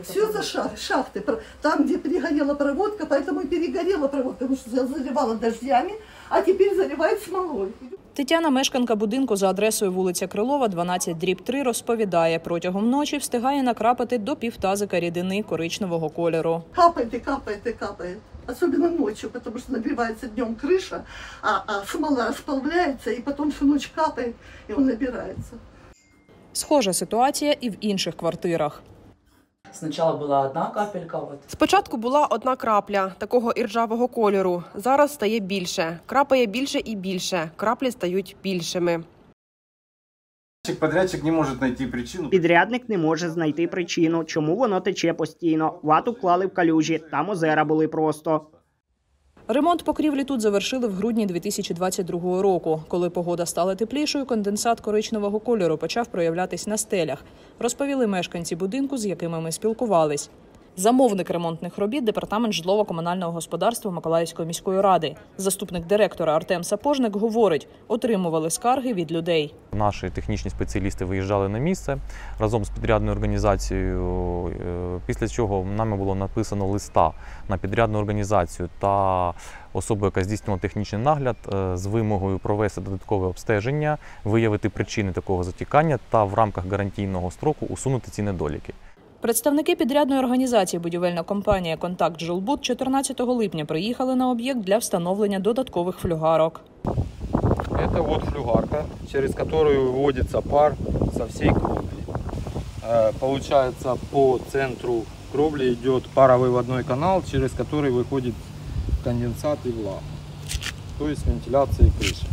Все за шах, шахты. Про- Там, где перегорела проводка, поэтому и перегорела проводка, потому что заливала дождями, а теперь заливает смолой. Тетяна, мешканка будинку за адресою вулиця Крилова, 12, дріб 3, розповідає, протягом ночі встигає накрапати до півтазика рідини коричневого кольору. Капает и капает и капает. Особенно ночью, потому что нагревается днем крыша, а, а смола расплавляется, и потом всю ночь капает, и он набирается. Схожа ситуація і в інших квартирах. Сначала була одна капелька, От. Спочатку була одна крапля такого іржавого кольору. Зараз стає більше. Крапає більше і більше. Краплі стають більшими. Підрядчик не може знайти причину. Підрядник не може знайти причину, чому воно тече постійно. Вату клали в калюжі, там озера були просто. Ремонт покрівлі тут завершили в грудні 2022 року. Коли погода стала теплішою, конденсат коричневого кольору почав проявлятись на стелях. Розповіли мешканці будинку, з якими ми спілкувались. Замовник ремонтних робіт департамент житлово-комунального господарства Миколаївської міської ради. Заступник директора Артем Сапожник говорить, отримували скарги від людей. Наші технічні спеціалісти виїжджали на місце разом з підрядною організацією. е, Після чого нами було написано листа на підрядну організацію та особу, яка здійснювала технічний нагляд, е, з вимогою провести додаткове обстеження, виявити причини такого затікання та в рамках гарантійного строку усунути ці недоліки. Представники підрядної організації будівельна компанія Контакт Жилбуд 14 липня приїхали на об'єкт для встановлення додаткових флюгарок. Это вот флюгарка, через которую выводится пар со всей кровли. Э, Получается, по центру кровли идет паровыводной канал, через который выходит конденсат и влага. То есть вентиляция крыши.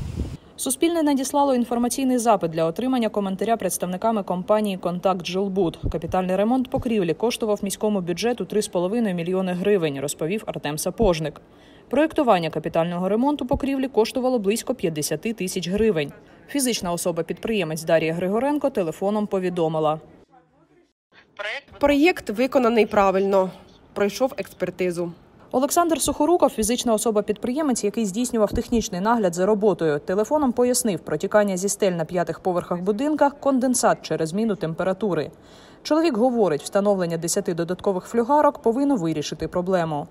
Суспільне надіслало інформаційний запит для отримання коментаря представниками компанії Контакт Жилбуд. Капітальний ремонт покрівлі коштував міському бюджету 3,5 мільйони гривень, розповів Артем Сапожник. Проєктування капітального ремонту покрівлі коштувало близько 50 тисяч гривень. Фізична особа-підприємець Дар'я Григоренко телефоном повідомила. Проєкт виконаний правильно. Пройшов експертизу. Олександр Сухоруков, фізична особа-підприємець, який здійснював технічний нагляд за роботою, телефоном пояснив протікання зі стель на п'ятих поверхах будинках, конденсат через зміну температури. Чоловік говорить, встановлення 10 додаткових флюгарок повинно вирішити проблему.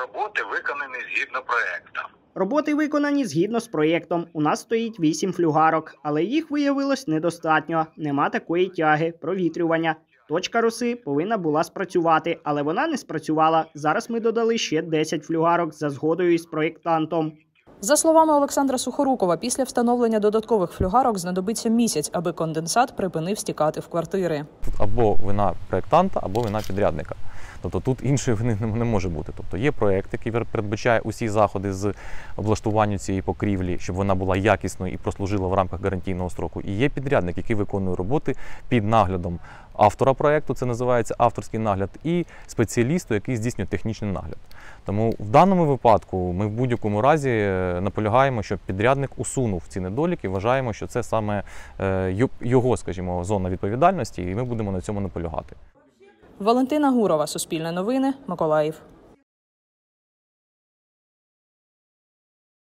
Роботи виконані згідно проекту. Роботи виконані згідно з проєктом. У нас стоїть вісім флюгарок, але їх виявилось недостатньо. Нема такої тяги, провітрювання. Точка роси повинна була спрацювати, але вона не спрацювала. Зараз ми додали ще 10 флюгарок за згодою із проєктантом. За словами Олександра Сухорукова, після встановлення додаткових флюгарок знадобиться місяць, аби конденсат припинив стікати в квартири. Тут або вина проєктанта, або вина підрядника. Тобто тут іншої вини не- може бути. Тобто є проєкт, який передбачає усі заходи з облаштування цієї покрівлі, щоб вона була якісною і прослужила в рамках гарантійного строку. І є підрядник, який виконує роботи під наглядом автора проєкту, це називається авторський нагляд, і спеціалісту, який здійснює технічний нагляд. Тому в даному випадку ми в будь-якому разі е, наполягаємо, щоб підрядник усунув ці недоліки. Вважаємо, що це саме е, його, скажімо, зона відповідальності, і ми будемо на цьому наполягати. Валентина Гурова, Суспільне новини, Миколаїв.